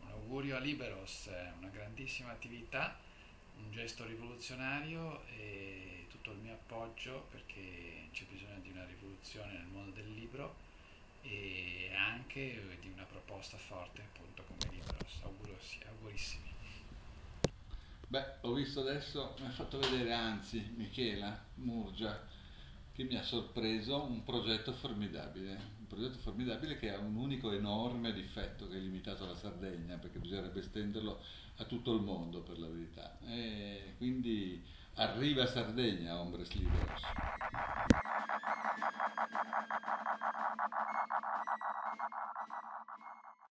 Un augurio a Liberos, una grandissima attività, un gesto rivoluzionario e tutto il mio appoggio perché c'è bisogno di una rivoluzione nel mondo del libro e anche di una proposta forte appunto come Liberos. Augurosi, augurissimi. Beh, ho visto adesso, mi ha fatto vedere anzi Michela Murgia che mi ha sorpreso un progetto formidabile, un progetto formidabile che ha un unico enorme difetto che è limitato alla Sardegna, perché bisognerebbe estenderlo a tutto il mondo per la verità. E quindi arriva Sardegna, Ombres Liberos.